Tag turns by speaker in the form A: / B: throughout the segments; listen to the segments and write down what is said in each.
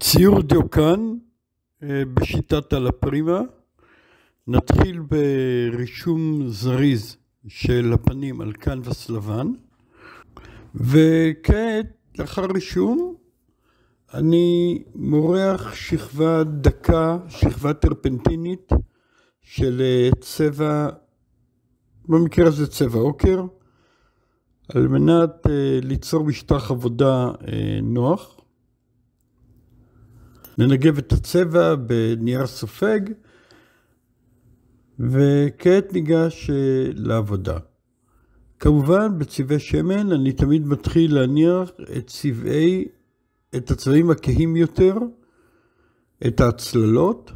A: ציור דיוקן אה, בשיטת הלפרימה. נתחיל ברישום זריז של הפנים על קנבס לבן, וכעת, לאחר רישום, אני מורח שכבה דקה, שכבה טרפנטינית של אה, צבע, במקרה הזה צבע אוקר, על מנת אה, ליצור משטח עבודה נוח. ננגב את הצבע בנייר סופג, וכעת ניגש אה, לעבודה. כמובן, בצבעי שמן אני תמיד מתחיל להניח את צבעי, את הצבעים הכהים יותר, את ההצללות.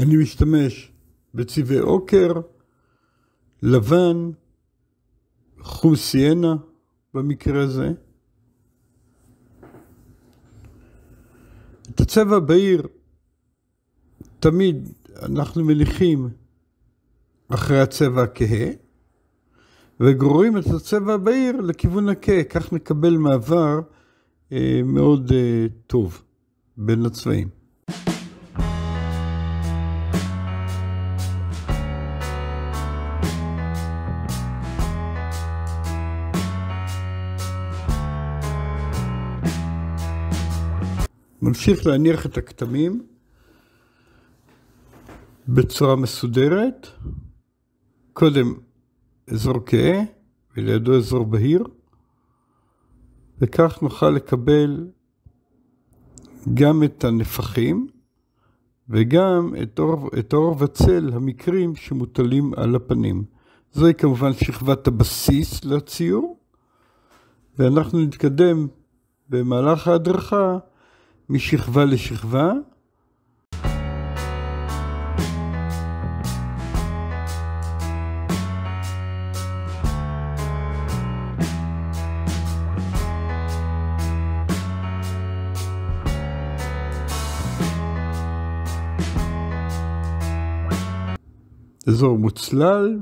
A: אני משתמש בצבעי אוקר, לבן, חום סיינה במקרה הזה. את הצבע בהיר תמיד אנחנו מניחים אחרי הצבע הכהה וגוררים את הצבע הבהיר לכיוון הכהה, כך נקבל מעבר אה, מאוד אה, טוב בין הצבעים. ממשיך להניח את הכתמים בצורה מסודרת, קודם אזור כהה ולידו אזור בהיר, וכך נוכל לקבל גם את הנפחים וגם את אור, את אור וצל המקרים שמוטלים על הפנים. זוהי כמובן שכבת הבסיס לציור, ואנחנו נתקדם במהלך ההדרכה משכבה לשכבה. אזור מוצלל,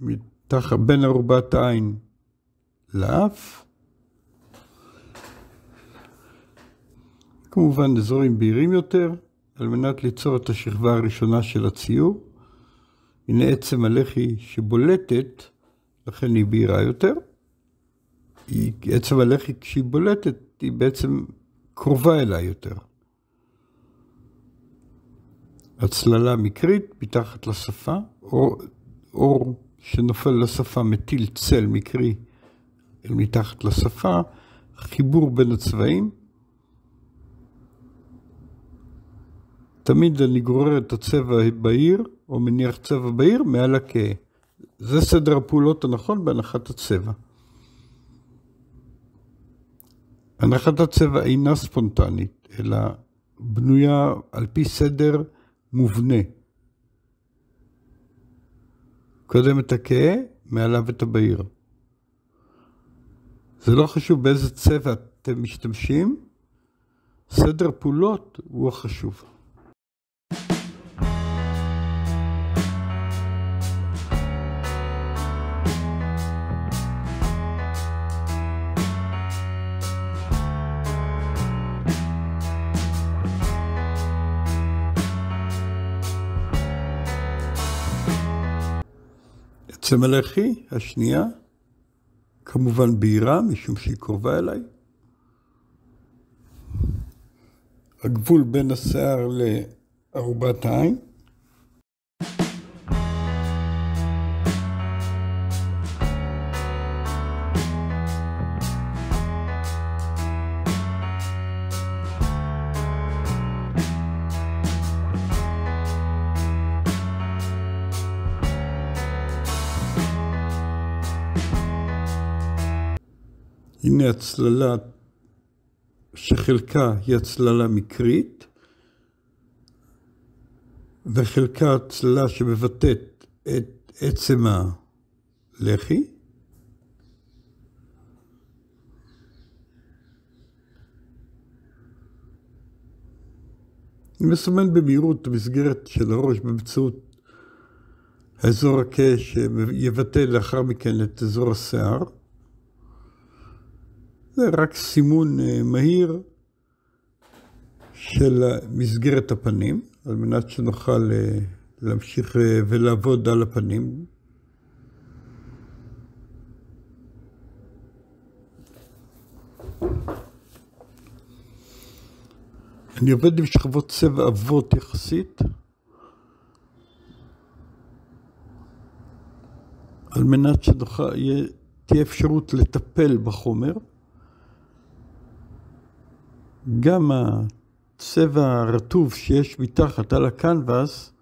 A: מתחת בין ארובת העין לאף. כמובן אזורים בהירים יותר, על מנת ליצור את השכבה הראשונה של הציור. הנה עצם הלחי שבולטת, לכן היא בהירה יותר. היא, עצם הלחי כשהיא בולטת, היא בעצם קרובה אליי יותר. הצללה מקרית מתחת לשפה, אור, אור שנופל לשפה מטיל צל מקרי אל מתחת לשפה, חיבור בין הצבעים. תמיד אני גורר את הצבע בהיר, או מניח צבע בהיר, מעל הכהה. זה סדר הפעולות הנכון בהנחת הצבע. הנחת הצבע אינה ספונטנית, אלא בנויה על פי סדר מובנה. קודם את הכהה, מעליו את הבהיר. זה לא חשוב באיזה צבע אתם משתמשים, סדר פעולות הוא החשוב. צמלכי השנייה, כמובן בהירה, משום שהיא קרובה אליי. הגבול בין השיער לערובת העין. הנה הצללה שחלקה היא הצללה מקרית, וחלקה הצללה שמבטאת את עצם הלחי. אני מסמן במהירות את המסגרת של הראש באמצעות האזור הכה שיבטא לאחר מכן את אזור השיער. זה רק סימון אה, מהיר של מסגרת הפנים, על מנת שנוכל אה, להמשיך אה, ולעבוד על הפנים. אני עובד עם שכבות צבע עבות יחסית, על מנת שתהיה אפשרות לטפל בחומר. גם הצבע הרטוב שיש מתחת על הקנבס,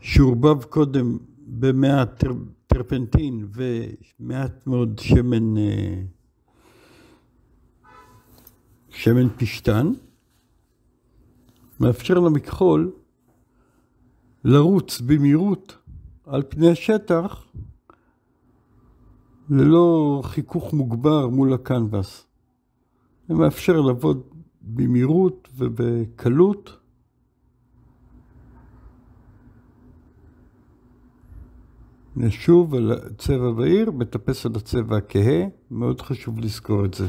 A: שעורבב קודם במעט טרפנטין ומעט מאוד שמן, אה, שמן פשטן, מאפשר למכחול לרוץ במהירות על פני השטח ללא חיכוך מוגבר מול הקנבס. זה מאפשר לעבוד במהירות ובקלות. נשוב על הצבע בהיר, מטפס על הצבע הכהה, מאוד חשוב לזכור את זה.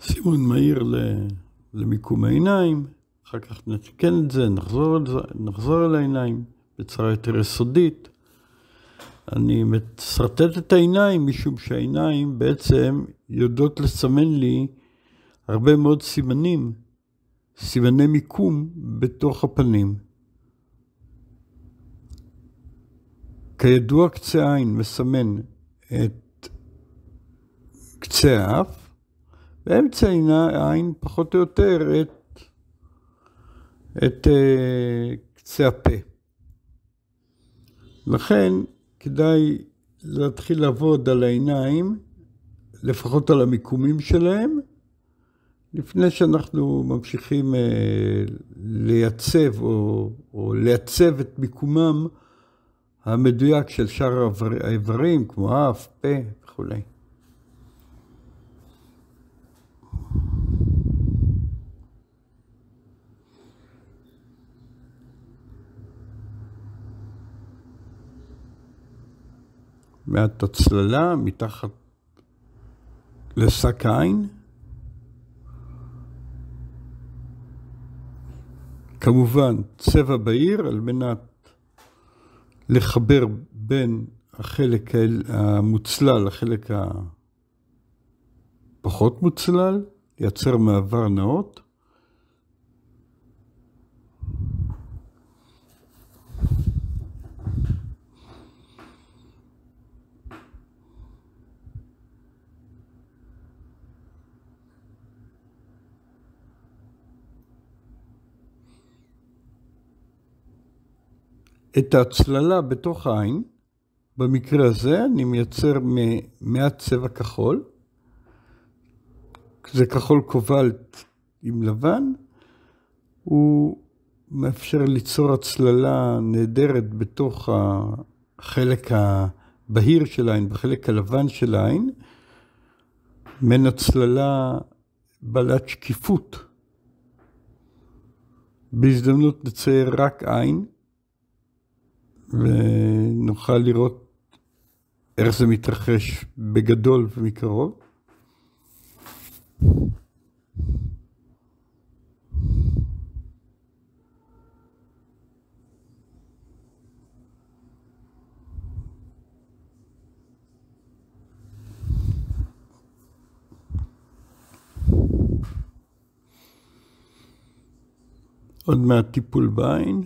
A: סימון מהיר למיקום העיניים, אחר כך נתקן את זה, נחזור, על נחזור על העיניים בצורה יותר יסודית. אני משרטט את העיניים משום שהעיניים בעצם יודעות לסמן לי הרבה מאוד סימנים, סימני מיקום בתוך הפנים. כידוע קצה העין מסמן את קצה האף, באמצע העין פחות או יותר את, את uh, קצה הפה. לכן כדאי להתחיל לעבוד על העיניים, לפחות על המיקומים שלהם, לפני שאנחנו ממשיכים uh, לייצב או, או לייצב את מיקומם המדויק של שאר האיברים, כמו אף, פה וכולי. מעט הצללה מתחת לשק העין. כמובן צבע בהיר על מנת לחבר בין החלק המוצלל לחלק הפחות מוצלל, לייצר מעבר נאות. את ההצללה בתוך העין, במקרה הזה אני מייצר מעט צבע כחול, זה כחול קובלט עם לבן, הוא מאפשר ליצור הצללה נהדרת בתוך החלק הבהיר של העין, בחלק הלבן של העין, מעין הצללה בעלת שקיפות. בהזדמנות נצייר רק עין, ונוכל לראות איך זה מתרחש בגדול ומקרוב. עוד מעט טיפול בעין.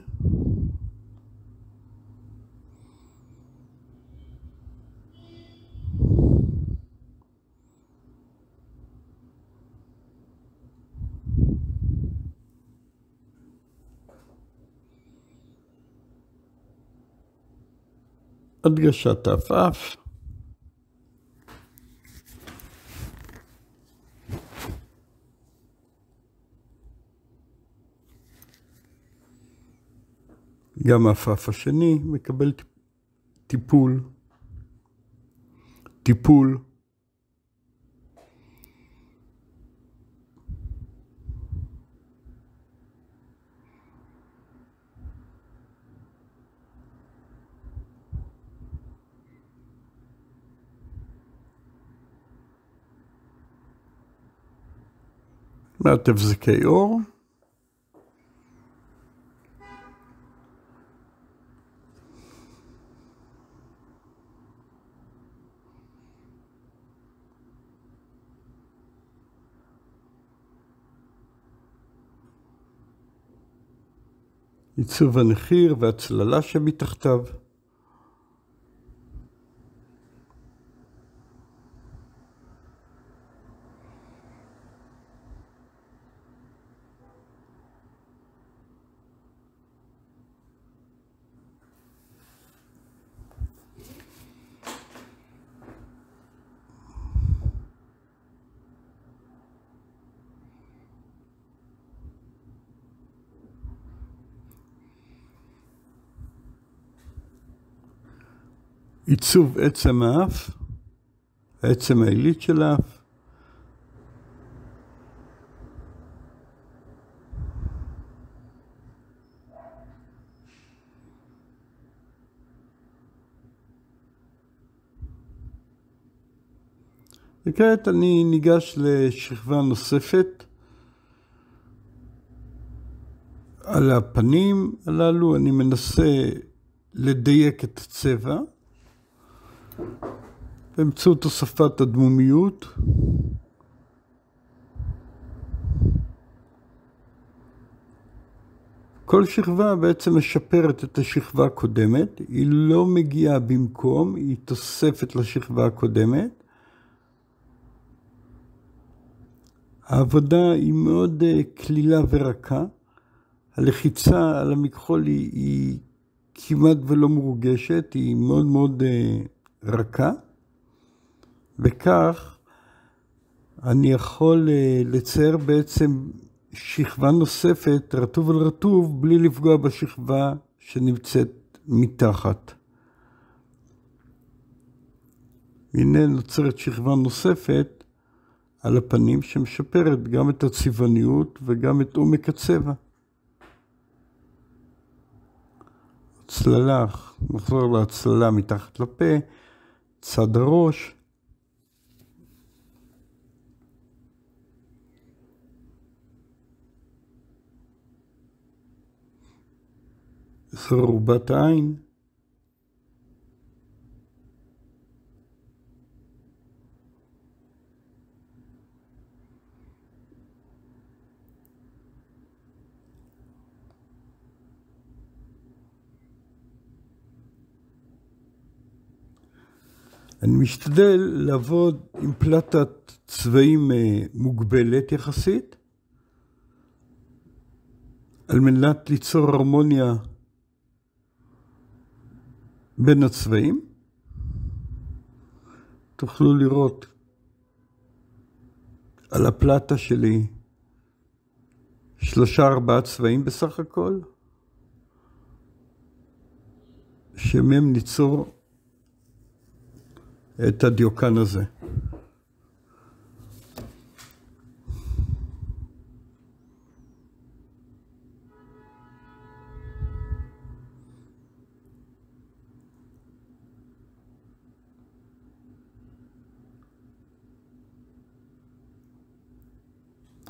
A: הדגשת עפעף. גם העפעף השני מקבל טיפול, טיפול מעט הבזקי אור. עיצוב הנחיר והצללה שמתחתיו. עיצוב עצם האף, העצם העילית של האף. וכעת אני ניגש לשכבה נוספת על הפנים הללו, אני מנסה לדייק את הצבע. באמצעות הוספת הדמומיות. כל שכבה בעצם משפרת את השכבה הקודמת, היא לא מגיעה במקום, היא תוספת לשכבה הקודמת. העבודה היא מאוד קלילה אה, ורכה. הלחיצה על המכחול היא, היא כמעט ולא מורגשת, היא מאוד מאוד uh, רכה, וכך אני יכול אה, לצייר בעצם שכבה נוספת, רטוב על רטוב, בלי לפגוע בשכבה שנמצאת מתחת. הנה נוצרת שכבה נוספת על הפנים שמשפרת גם את הצבעוניות וגם את עומק הצבע. צללה, נחזור להצללה מתחת לפה, צד הראש. זו רובת העין. אני משתדל לעבוד עם פלטת צבעים אה, מוגבלת יחסית, על מנת ליצור הרמוניה בין הצבעים. תוכלו לראות על הפלטה שלי שלושה ארבעה צבעים בסך הכל, שמהם ניצור את הדיוקן הזה.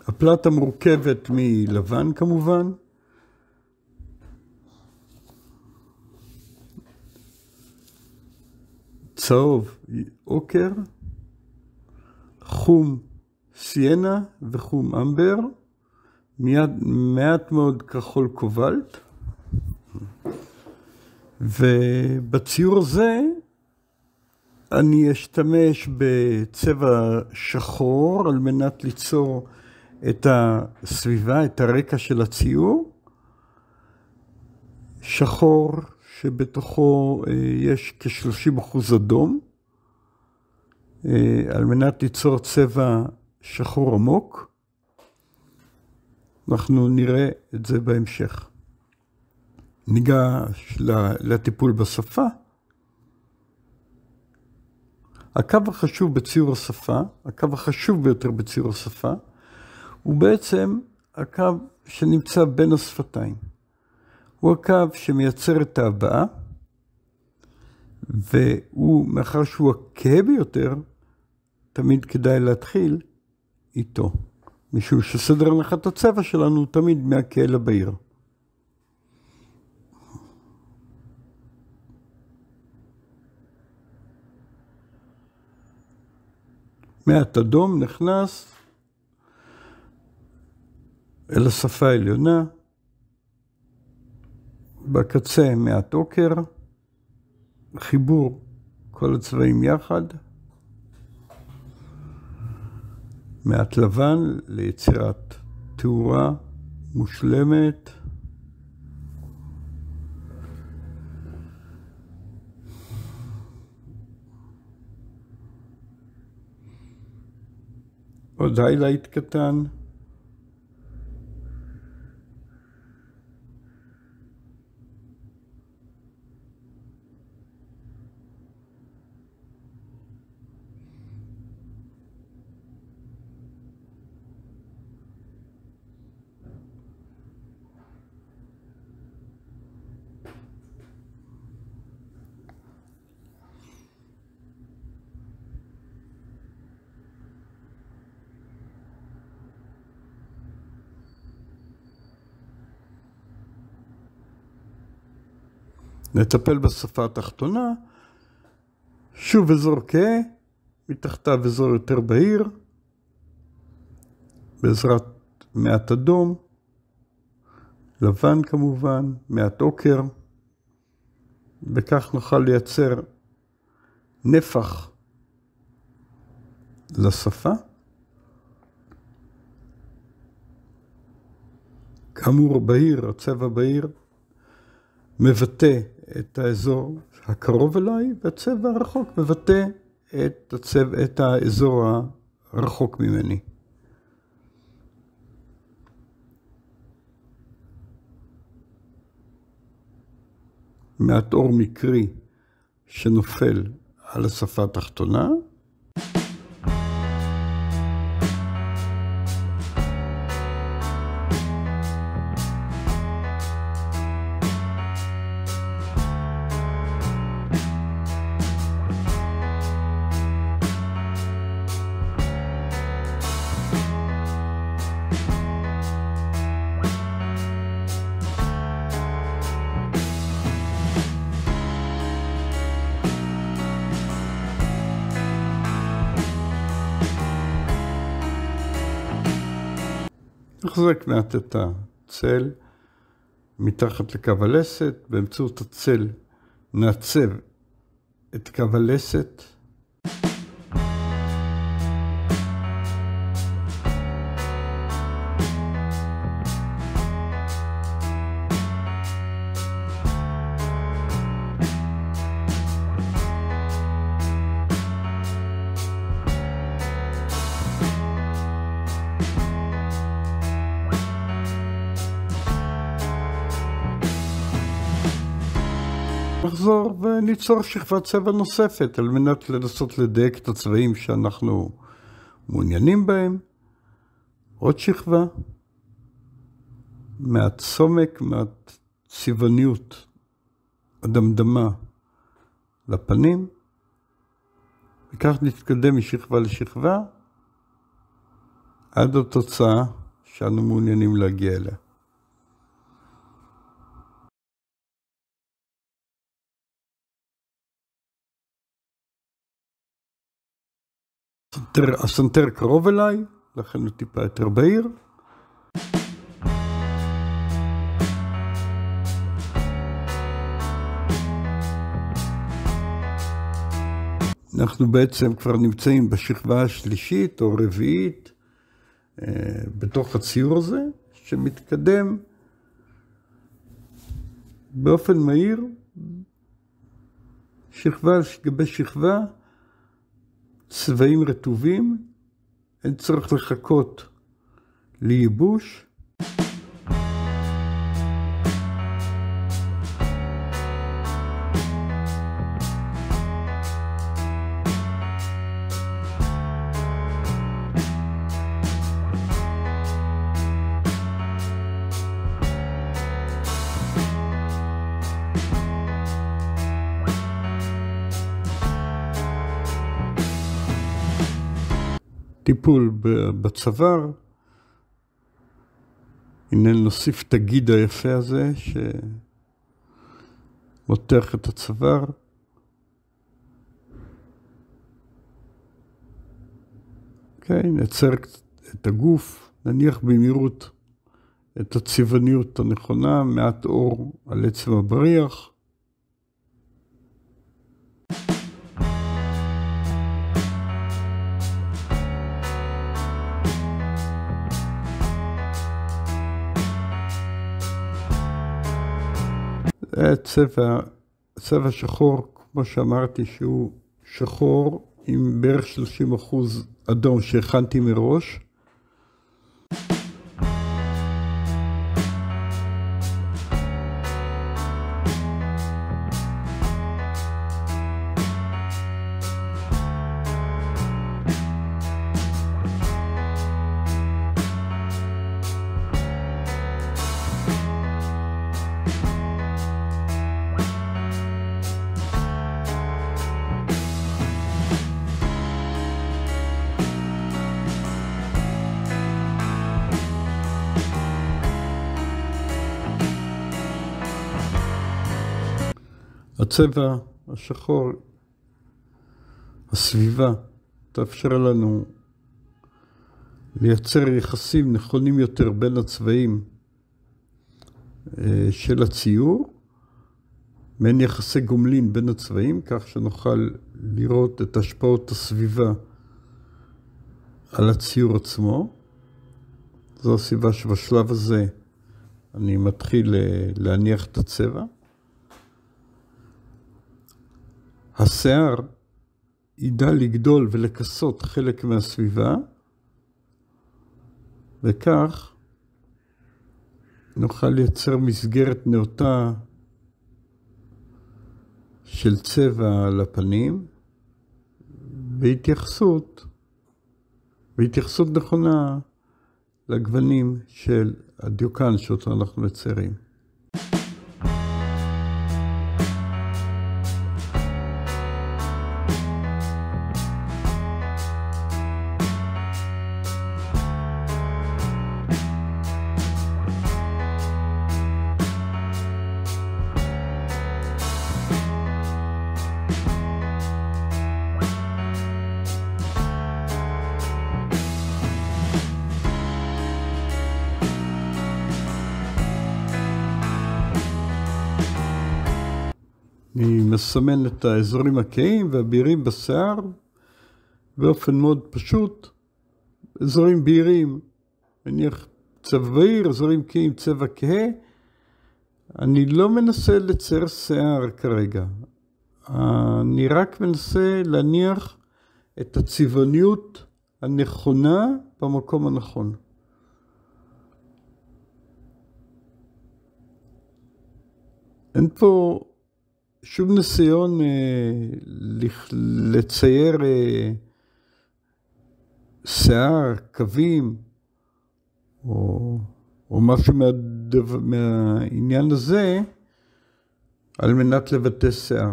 A: הפלטה מורכבת מלבן כמובן, צהוב עוקר, חום סיינה וחום אמבר, מיד, מעט מאוד כחול קובלט, ובציור הזה אני אשתמש בצבע שחור על מנת ליצור את הסביבה, את הרקע של הציור. שחור שבתוכו אה, יש כ-30 אחוז אדום, אה, על מנת ליצור צבע שחור עמוק. אנחנו נראה את זה בהמשך. ניגש לטיפול בשפה. הקו החשוב בציור השפה, הקו החשוב ביותר בציור השפה, הוא בעצם הקו שנמצא בין השפתיים. הוא הקו שמייצר את ההבעה, והוא, מאחר שהוא הכהה ביותר, תמיד כדאי להתחיל איתו. משום שסדר הנחת הצבע שלנו הוא תמיד מהכהה לבהיר. מעט אדום נכנס אל השפה העליונה, בקצה מעט עוקר, חיבור כל הצבעים יחד, מעט לבן ליצירת תאורה מושלמת. עוד היילייט קטן. נטפל בשפה התחתונה, שוב אזור כהה, מתחתיו אזור יותר בהיר, בעזרת מעט אדום, לבן כמובן, מעט עוקר, וכך נוכל לייצר נפח לשפה. כאמור, בהיר, הצבע בהיר, מבטא את האזור הקרוב אליי, והצבע הרחוק מבטא את, הצבע, את האזור הרחוק ממני. מעט אור מקרי שנופל על השפה התחתונה, נחזק מעט את הצל מתחת לקו הלסת, באמצעות הצל נעצב את קו הלסת. נחזור וניצור שכבת צבע נוספת על מנת לנסות לדייק את הצבעים שאנחנו מעוניינים בהם. עוד שכבה, מעט סומק, מעט צבעוניות, הדמדמה לפנים, וכך נתקדם משכבה לשכבה עד התוצאה שאנו מעוניינים להגיע אליה. הסנטר, הסנטר קרוב אליי, לכן הוא טיפה יותר בהיר. אנחנו בעצם כבר נמצאים בשכבה השלישית או רביעית אה, בתוך הציור הזה, שמתקדם באופן מהיר, שכבה על גבי שכבה, צבעים רטובים, אין צורך לחכות לייבוש. טיפול בצוואר, הנה נוסיף את הגיד היפה הזה שמותח את הצוואר. אוקיי, נעצר את הגוף, נניח במהירות את הצבעוניות הנכונה, מעט אור על עצם הבריח. זה צבע, צבע שחור, כמו שאמרתי, שהוא שחור עם בערך 30 אחוז אדום שהכנתי מראש. הצבע השחור, הסביבה, תאפשר לנו לייצר יחסים נכונים יותר בין הצבעים אה, של הציור, מעין יחסי גומלין בין הצבעים, כך שנוכל לראות את השפעות הסביבה על הציור עצמו. זו הסיבה שבשלב הזה אני מתחיל אה, להניח את הצבע. השיער ידע לגדול ולכסות חלק מהסביבה, וכך נוכל לייצר מסגרת נאותה של צבע על הפנים, והתייחסות, והתייחסות נכונה לגוונים של הדיוקן שאותו אנחנו מציירים. מסמן את האזורים הכהים והבהירים בשיער באופן מאוד פשוט. אזורים בהירים, נניח צבע בהיר, אזורים כהים צבע כהה. אני לא מנסה לצייר שיער כרגע. אני רק מנסה להניח את הצבעוניות הנכונה במקום הנכון. אין פה שום ניסיון אה, לצייר אה, שיער, קווים, או, או משהו מהדבר, מהעניין הזה, על מנת לבטא שיער.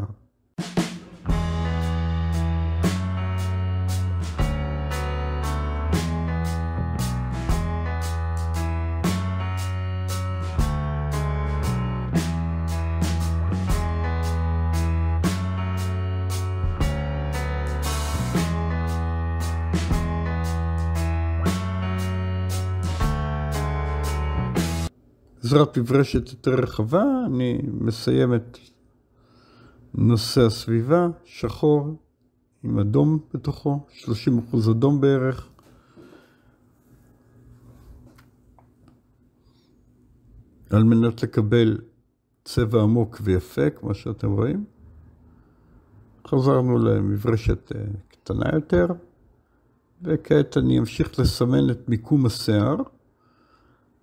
A: עזרת מברשת יותר רחבה, אני מסיים את נושא הסביבה, שחור עם אדום בתוכו, 30 אחוז אדום בערך. על מנת לקבל צבע עמוק ויפה, כמו שאתם רואים. חזרנו למברשת אה, קטנה יותר, וכעת אני אמשיך לסמן את מיקום השיער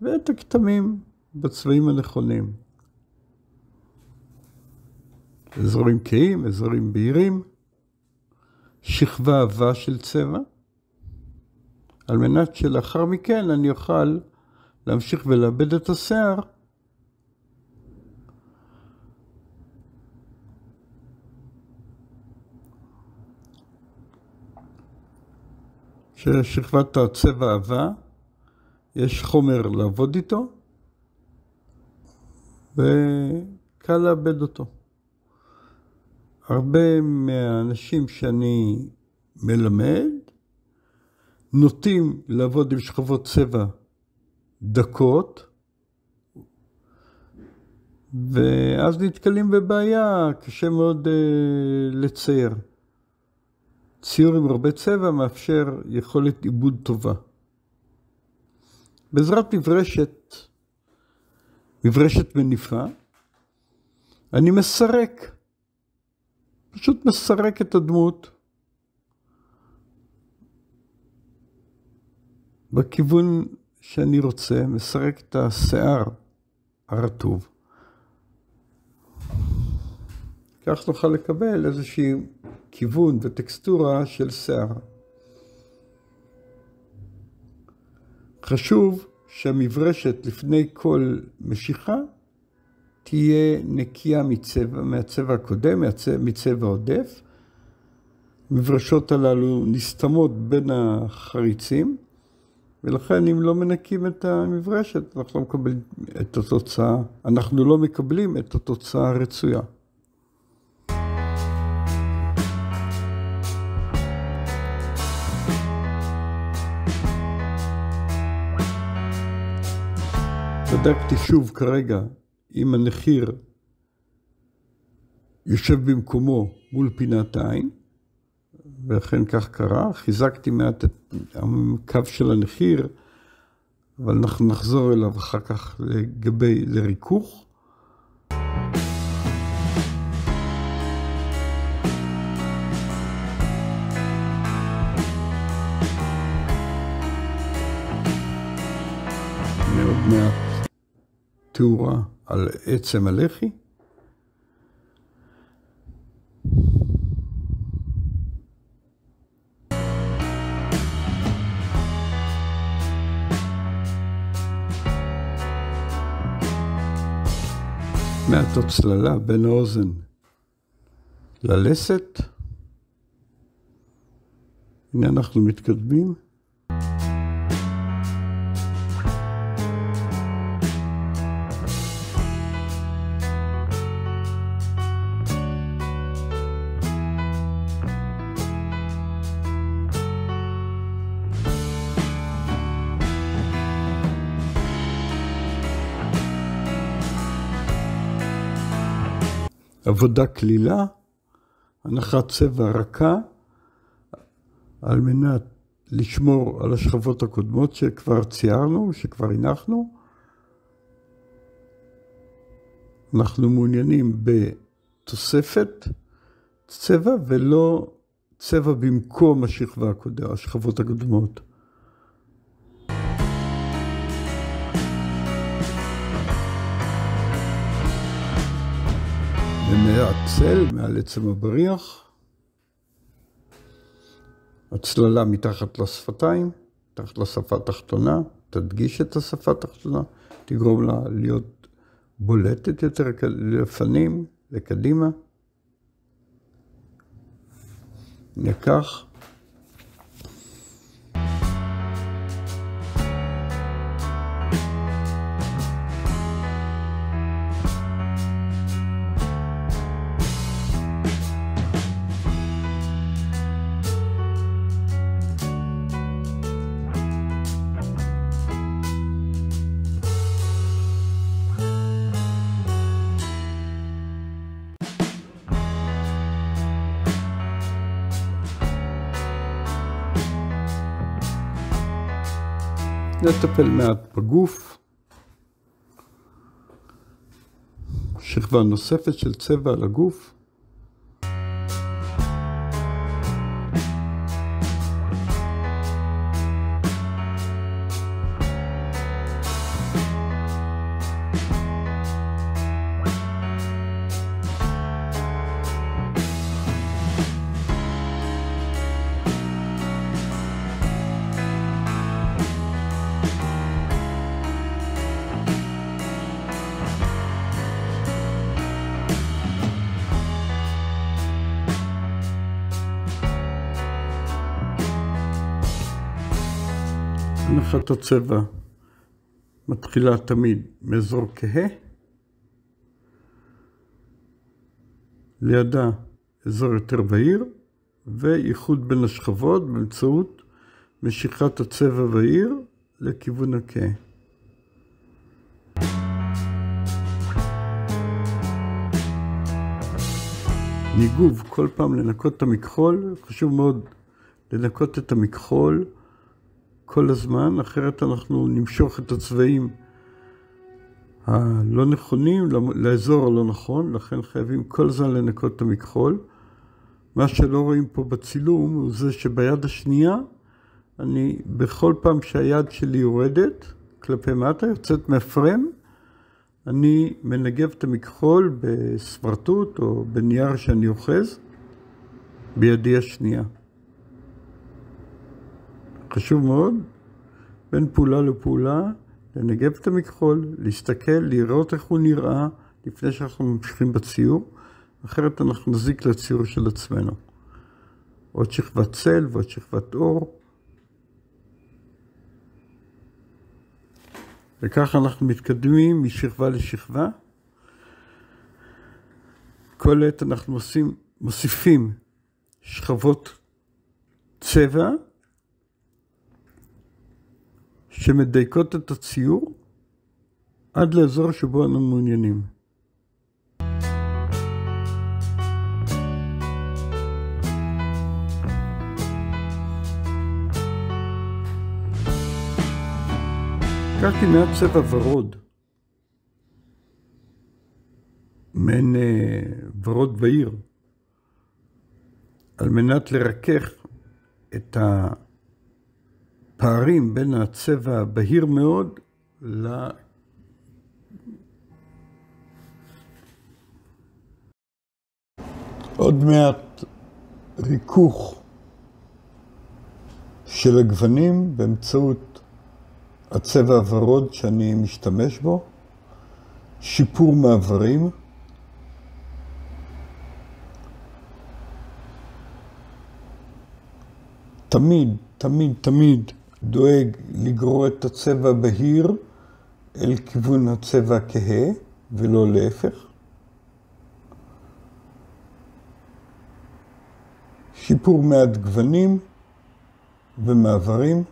A: ואת הכתמים. בצבעים הנכונים. אזורים כהים, אזורים בהירים, שכבה עבה של צבע, על מנת שלאחר מכן אני אוכל להמשיך ולאבד את השיער. ששכבת הצבע עבה, יש חומר לעבוד איתו, וקל לאבד אותו. הרבה מהאנשים שאני מלמד נוטים לעבוד עם שכבות צבע דקות, ואז נתקלים בבעיה, קשה מאוד uh, לצייר. ציור עם הרבה צבע מאפשר יכולת עיבוד טובה. בעזרת מברשת, מברשת מניפה, אני מסרק, פשוט מסרק את הדמות בכיוון שאני רוצה, מסרק את השיער הרטוב. כך נוכל לקבל איזושהי כיוון וטקסטורה של שיער. חשוב שהמברשת לפני כל משיכה תהיה נקייה מצבע, מהצבע הקודם, מהצבע, מצבע עודף. המברשות הללו נסתמות בין החריצים, ולכן אם לא מנקים את המברשת, אנחנו לא מקבלים את התוצאה, אנחנו לא מקבלים את התוצאה הרצויה. בדקתי שוב כרגע אם הנחיר יושב במקומו מול פינת העין, ואכן כך קרה. חיזקתי מעט את הקו של הנחיר, אבל אנחנו נחזור אליו אחר כך לגבי, לריכוך. עוד מעט תאורה על עצם הלחי. מעט הצללה בין האוזן ללסת. הנה אנחנו מתקדמים. עבודה כלילה, הנחת צבע רכה, על מנת לשמור על השכבות הקודמות שכבר ציירנו, שכבר הנחנו. אנחנו מעוניינים בתוספת צבע ולא צבע במקום השכבה הקודמת, השכבות הקודמות. ומהצל, מעל עצם הבריח, הצללה מתחת לשפתיים, מתחת לשפה התחתונה, תדגיש את השפה התחתונה, תגרום לה להיות בולטת יותר לפנים, לקדימה. ניקח. נטפל מעט בגוף. שכבה נוספת של צבע על הגוף. הנחת הצבע מתחילה תמיד מאזור כהה לידה אזור יותר בהיר, ואיחוד בין השכבות באמצעות משיכת הצבע בהיר לכיוון הכהה. ניגוב, כל פעם לנקות את המכחול, חשוב מאוד לנקות את המכחול כל הזמן, אחרת אנחנו נמשוך את הצבעים הלא נכונים לאזור הלא נכון, לכן חייבים כל הזמן לנקות את המכחול. מה שלא רואים פה בצילום הוא זה שביד השנייה, אני בכל פעם שהיד שלי יורדת כלפי מטה, יוצאת מהפרם, אני מנגב את המכחול בסמרטוט או בנייר שאני אוחז בידי השנייה. חשוב מאוד, בין פעולה לפעולה, לנגב את המכחול, להסתכל, לראות איך הוא נראה לפני שאנחנו ממשיכים בציור, אחרת אנחנו נזיק לציור של עצמנו. עוד שכבת צל ועוד שכבת אור. וככה אנחנו מתקדמים משכבה לשכבה. כל עת אנחנו עושים, מוסיפים שכבות צבע שמדייקות את הציור עד לאזור שבו אנו מעוניינים. לקחתי מעט צבע ורוד, מעין אה, ורוד בהיר, על מנת לרכך את הפערים בין הצבע הבהיר מאוד ל... עוד מעט ריכוך של הגוונים באמצעות הצבע הוורוד שאני משתמש בו, שיפור מעברים, תמיד, תמיד, תמיד דואג לגרור את הצבע הבהיר אל כיוון הצבע הכהה, ולא להפך. שיפור מעט גוונים ומעברים.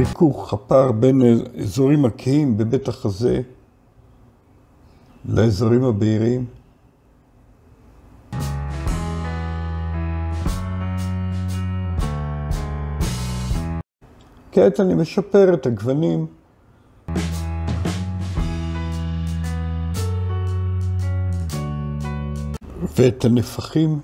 A: ריכוך הפער בין אזורים הכהים בבית החזה לאזורים הבהירים. כעת אני משפר את הגוונים. ואת הנפחים.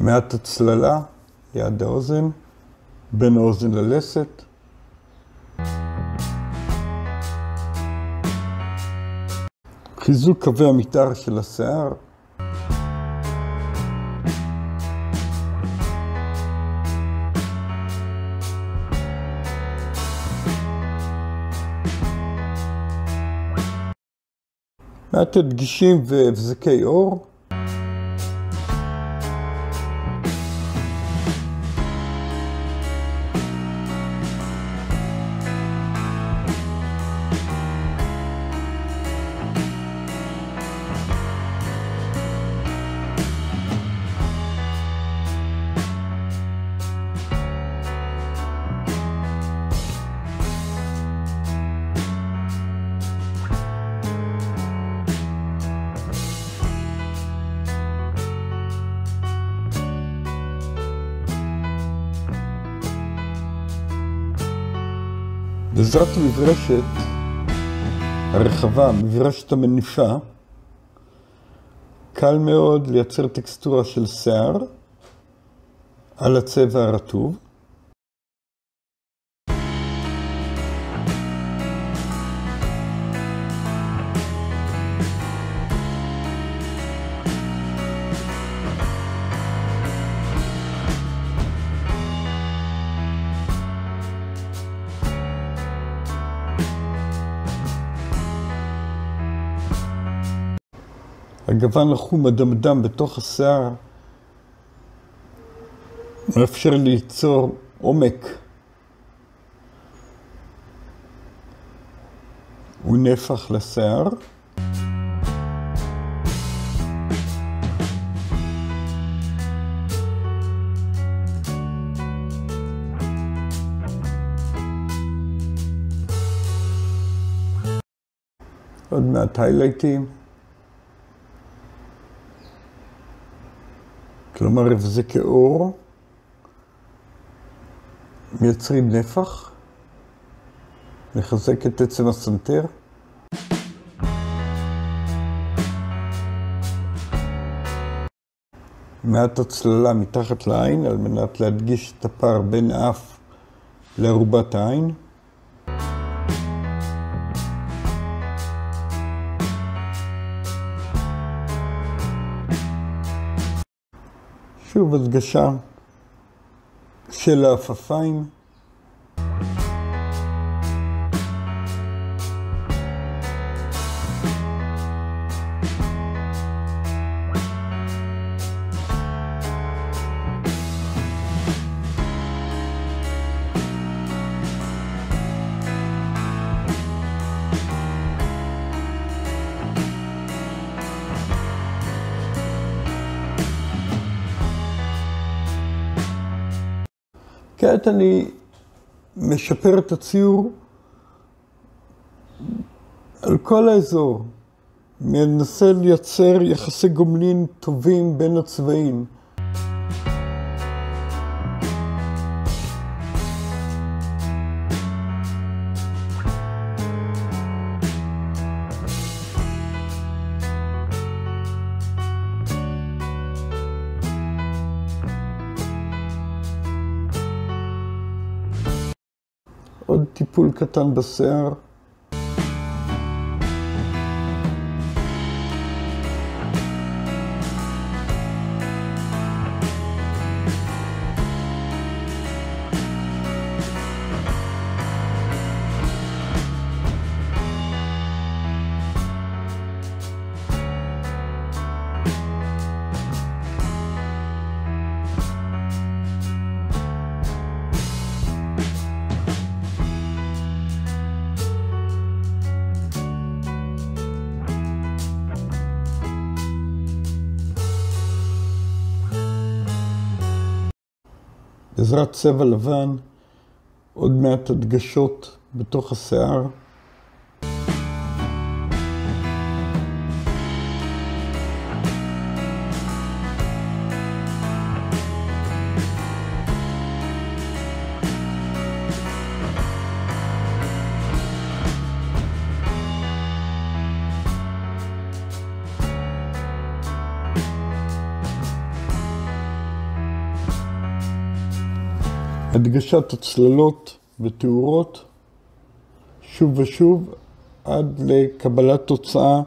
A: מעט הצללה ליד האוזן, בין האוזן ללסת. חיזוק קווי המתאר של השיער. מעט הדגישים והבזקי עור. המברשת הרחבה, מברשת המניפה, קל מאוד לייצר טקסטורה של שיער על הצבע הרטוב. הגוון החום הדמדם בתוך השיער מאפשר ליצור עומק ונפח לשיער. עוד מעט היילייטים. כלומר, הבזקי אור מייצרים נפח, מחזק את עצם הסנטר. מעט הצללה מתחת לעין על מנת להדגיש את הפער בין האף לארובת העין. שוב הדגשה של העפפיים. כעת אני משפר את הציור על כל האזור. מנסה לייצר יחסי גומלין טובים בין הצבעים. טיפול קטן בשיער. בעזרת צבע לבן, עוד מעט הדגשות בתוך השיער. הדגשת הצללות ותאורות שוב ושוב עד לקבלת תוצאה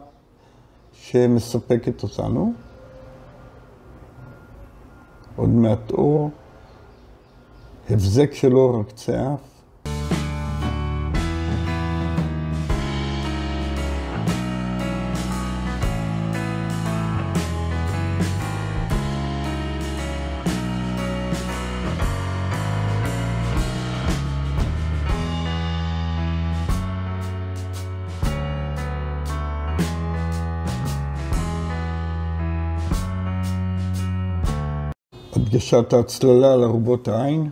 A: שמספקת אותנו. עוד מעט אור, הבזק של אור על קצה אף. הדגשת ההצללה על העין.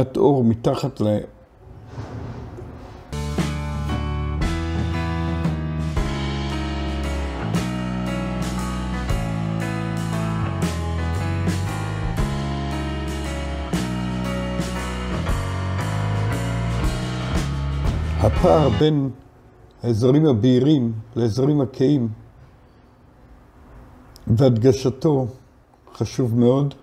A: מעט אור מתחת ל... הפער בין האזורים הבהירים לאזורים הכהים והדגשתו חשוב מאוד.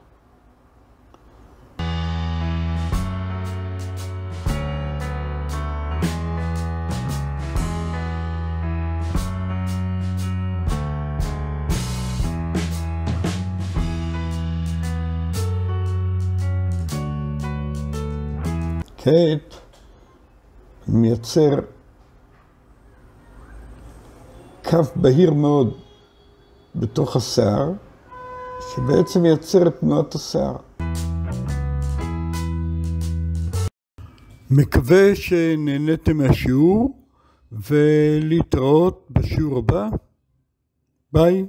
A: כעת מייצר קו בהיר מאוד בתוך השיער, שבעצם מייצר את תנועת השיער. מקווה שנהניתם מהשיעור ולהתראות בשיעור הבא. ביי.